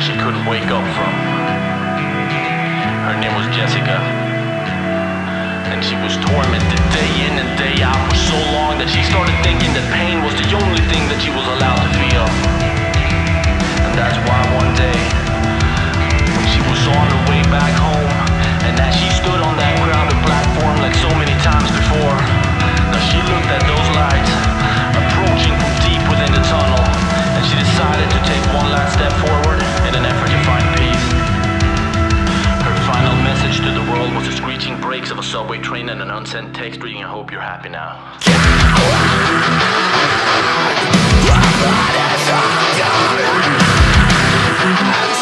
nightmare she couldn't wake up from. Her name was Jessica. And she was tormented day in and day out for so long that she started down, send text reading, I hope you're happy now. Yeah.